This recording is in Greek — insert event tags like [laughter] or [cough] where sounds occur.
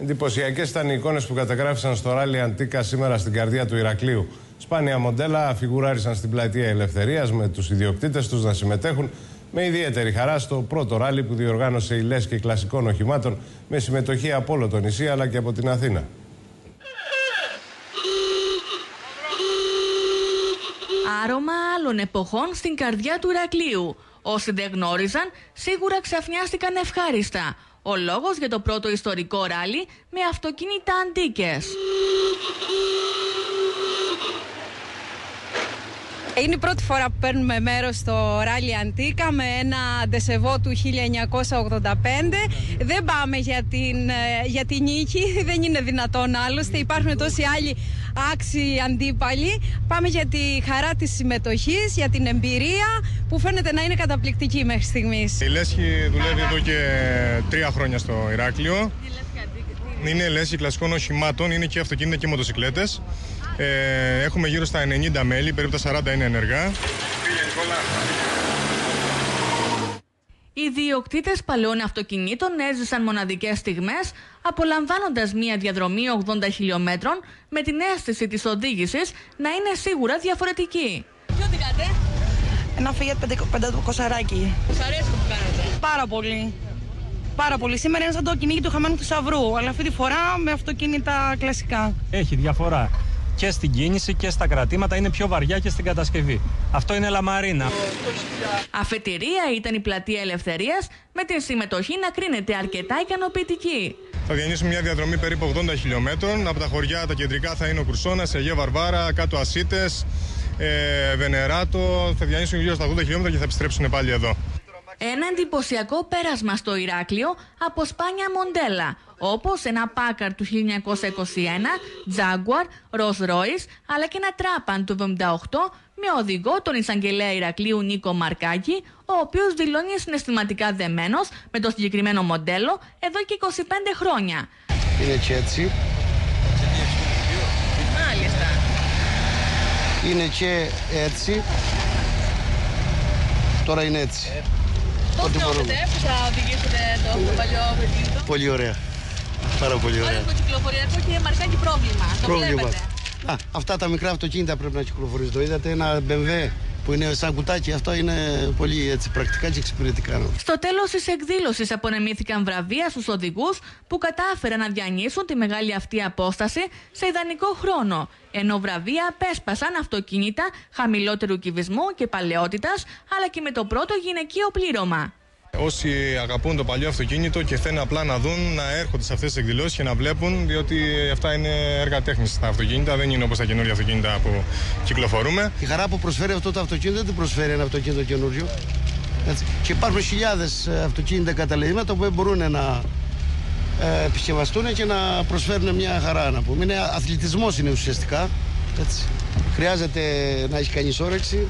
Εντυπωσιακές ήταν οι εικόνες που καταγράφησαν στο ράλι Αντίκα σήμερα στην καρδιά του Ηρακλείου. Σπάνια μοντέλα φιγουράρισαν στην πλατεία Ελευθερίας με τους ιδιοκτήτες τους να συμμετέχουν με ιδιαίτερη χαρά στο πρώτο ράλι που διοργάνωσε η Λέσχη κλασικών οχημάτων με συμμετοχή από όλο το νησί αλλά και από την Αθήνα. Άρωμα άλλων εποχών στην καρδιά του Ηρακλείου. Όσοι δεν γνώριζαν, σίγουρα ξαφνιάστηκαν ευχάριστα. Ο λόγος για το πρώτο ιστορικό ράλι με αυτοκίνητα αντίκες. Είναι η πρώτη φορά που παίρνουμε μέρος στο ράλι Αντίκα με ένα ντεσεβό του 1985. Δεν πάμε για την, ε, για την νίκη, [laughs] δεν είναι δυνατόν άλλωστε. Υπάρχουν τόσοι άλλοι άξιοι αντίπαλοι. Πάμε για τη χαρά της συμμετοχής, για την εμπειρία που φαίνεται να είναι καταπληκτική μέχρι στιγμής. Η Λέσχη δουλεύει εδώ και τρία χρόνια στο Ηράκλειο. Είναι λέσχη κλασικών οχημάτων, είναι και αυτοκίνητα και μοτοσυκλέτες. Ε, έχουμε γύρω στα 90 μέλη, περίπου τα 40 είναι ενεργά. Οι διοκτήτες παλαιών αυτοκινήτων έζησαν μοναδικές στιγμές, απολαμβάνοντας μία διαδρομή 80 χιλιόμετρων με την αίσθηση της οδήγησης να είναι σίγουρα διαφορετική. Ποιο οδηγάτε; Ένα Fiat 500 σαράκι. Σας αρέσει που κάνετε. Πάρα πολύ. Πάρα πολύ. Σήμερα είναι σαν το κυνήγι του χαμένου θησαυρού, αλλά αυτή τη φορά με αυτοκίνητα κλασικά. Έχει διαφορά και στην κίνηση και στα κρατήματα, είναι πιο βαριά και στην κατασκευή. Αυτό είναι λαμαρίνα. Αφετηρία ήταν η πλατεία Ελευθερίας με την συμμετοχή να κρίνεται αρκετά ικανοποιητική. Θα διανύσουμε μια διαδρομή περίπου 80 χιλιόμετρων. Από τα χωριά τα κεντρικά θα είναι ο Κουρσόνα, Αιγαία Βαρβάρα, κάτω Ασίτες, ε, Βενεράτο. Θα διανύσουν γύρω στα 80 χιλιόμετρα και θα επιστρέψουν πάλι εδώ. Ένα εντυπωσιακό πέρασμα στο Ηράκλειο από σπάνια μοντέλα, όπως ένα Packard του 1921, Jaguar, Rolls Royce, αλλά και ένα Trapan του 78 με οδηγό τον εισαγγελέα Ηρακλείου Νίκο Μαρκάκη, ο οποίος δηλώνει συναισθηματικά δεμένος με το συγκεκριμένο μοντέλο εδώ και 25 χρόνια. Είναι και έτσι. Μάλιστα. Είναι και έτσι. Τώρα είναι έτσι. Πώς νιώθετε που θα οδηγήσετε το παλιό αυτοκίνητο; Πολύ ωραία. Πάρα πολύ ωραία. Ωραία το κυκλοφοριακό και μαρκάκι πρόβλημα. Το Πρόβλημα. βλέπετε. Α, αυτά τα μικρά αυτοκίνητα πρέπει να κυκλοφορήσουν. Το είδατε ένα BMW που είναι σαν κουτάκι. Αυτό είναι πολύ έτσι, πρακτικά και εξυπηρετικά. Στο τέλος της εκδήλωσης απονεμήθηκαν βραβεία στους οδηγούς που κατάφεραν να διανύσουν τη μεγάλη αυτή απόσταση σε ιδανικό χρόνο. Ενώ βραβεία απέσπασαν αυτοκίνητα χαμηλότερου κυβισμού και παλαιότητας, αλλά και με το πρώτο γυναικείο πλήρωμα. Όσοι αγαπούν το παλιό αυτοκίνητο και θέλουν απλά να δουν, να έρχονται σε αυτές τις εκδηλώσεις και να βλέπουν, διότι αυτά είναι έργα τέχνης τα αυτοκίνητα, δεν είναι όπως τα καινούργια αυτοκίνητα που κυκλοφορούμε. Η χαρά που προσφέρει αυτό το αυτοκίνητο δεν την προσφέρει ένα αυτοκίνητο καινούριο. Έτσι. Και υπάρχουν χιλιάδες αυτοκίνητα καταλήγματα που μπορούν να ε, επισκευαστούν και να προσφέρουν μια χαρά. Να πούμε. Είναι αθλητισμός είναι ουσιαστικά. Έτσι. Χρειάζεται να έχεις κανείς όρεξη.